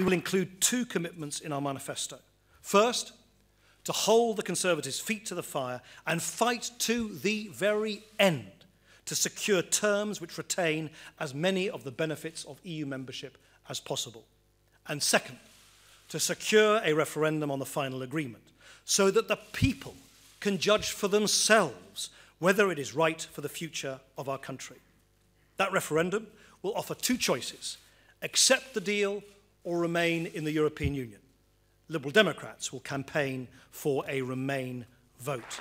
we will include two commitments in our manifesto. First, to hold the Conservatives' feet to the fire and fight to the very end to secure terms which retain as many of the benefits of EU membership as possible. And second, to secure a referendum on the final agreement so that the people can judge for themselves whether it is right for the future of our country. That referendum will offer two choices accept the deal or remain in the European Union. Liberal Democrats will campaign for a remain vote.